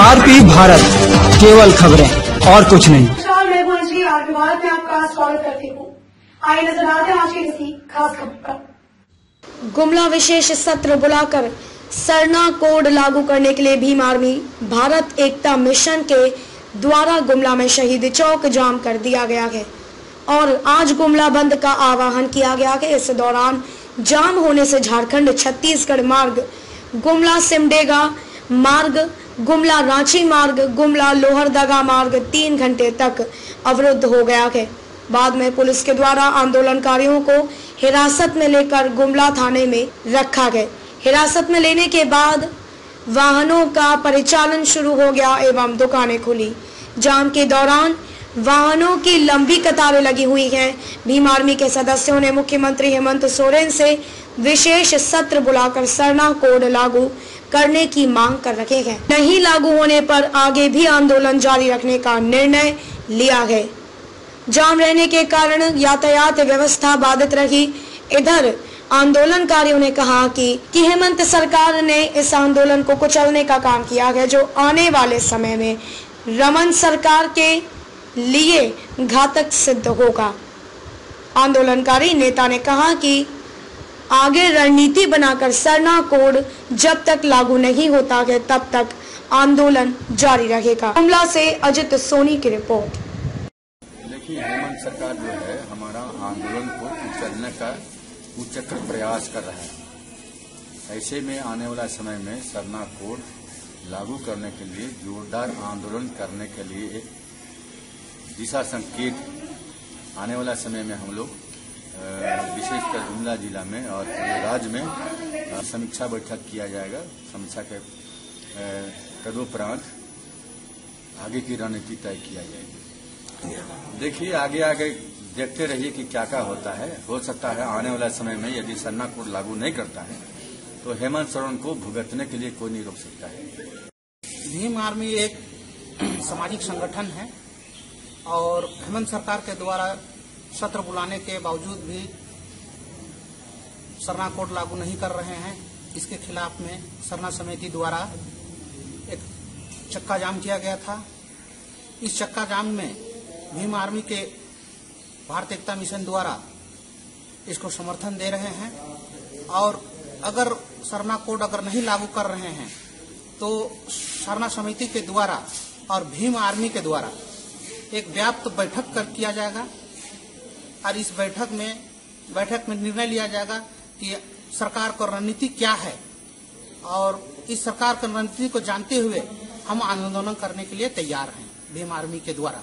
RP Bharat केवल खबरें और कुछ नहीं। नमस्कार मैं अंजलि आरपी भारत में आपका स्वागत करती हूँ। आइए नज़र डालते हैं आज की किसी खास खबर पर। गुमला विशेष सत्र बुलाकर सरना कोड लागू करने के लिए भीम आर्मी भारत एकता मिशन के द्वारा गुमला में शहीद चौक जाम कर दिया गया है। और आज गुमला बंद का आह्वान किया गया है इस दौरान जाम होने से झारखंड छत्तीसगढ़ मार्ग, गुमला सिमडेगा मार्ग, गुमला रांची मार्ग, गुमला लोहरदगा मार्ग तीन घंटे तक अवरुद्ध हो गया है। बाद में पुलिस के द्वारा आंदोलनकारियों को हिरासत में लेकर गुमला थाने में रखा गया। हिरासत में लेने के बाद वाहनों का परिचालन शुरू हो गया एवं दुकानें खुली। जाम के दौरान वाहनों की लंबी कतारें लगी हुई हैं। भीम आर्मी के सदस्यों ने मुख्यमंत्री हेमंत सोरेन से विशेष सत्र बुलाकर सरना कोड लागू करने की मांग कर रखे हैं। नहीं लागू होने पर आगे भी आंदोलन जारी रखने का निर्णय लिया है। जाम रहने के कारण यातायात व्यवस्था बाधित रही। इधर आंदोलनकारियों ने कहा कि कि हेमंत सरकार ने इस आंदोलन को कुचलने का काम किया है, जो आने वाले समय में रमन सरकार के लिए घातक सिद्ध होगा। आंदोलनकारी नेता ने कहा कि आगे रणनीति बनाकर सरना कोड जब तक लागू नहीं होता है, तब तक आंदोलन जारी रहेगा। गुमला से अजित सोनी की रिपोर्ट। देखिए हेमंत सरकार जो है, हमारा आंदोलन को कुचलने का कुचक्र प्रयास कर रहा है। ऐसे में आने वाला समय में सरना कोड लागू करने के लिए, जोरदार आंदोलन करने के लिए दिशा संकेत आने वाला समय में हम लोग विशेषकर गुमला जिला में और राज्य में समीक्षा बैठक किया जाएगा। समीक्षा के तदोपरांत आगे की रणनीति तय किया जाएगी। देखिए आगे आगे देखते रहिए कि क्या क्या होता है। हो सकता है आने वाला समय में यदि सन्ना कोड लागू नहीं करता है तो हेमंत सोरेन को भुगतने के लिए कोई नहीं रोक सकता है। भीम आर्मी एक सामाजिक संगठन है। और हेमंत सरकार के द्वारा सत्र बुलाने के बावजूद भी सरना कोड लागू नहीं कर रहे हैं। इसके खिलाफ में सरना समिति द्वारा एक चक्का जाम किया गया था। इस चक्का जाम में भीम आर्मी के भारत एकता मिशन द्वारा इसको समर्थन दे रहे हैं। और अगर सरना कोड अगर नहीं लागू कर रहे हैं तो सरना समिति के द्वारा और भीम आर्मी के द्वारा एक व्याप्त बैठक कर किया जाएगा और इस बैठक में बैठक में निर्णय लिया जाएगा कि सरकार का रणनीति क्या है। और इस सरकार की रणनीति को जानते हुए हम आंदोलन करने के लिए तैयार हैं, भीम आर्मी के द्वारा।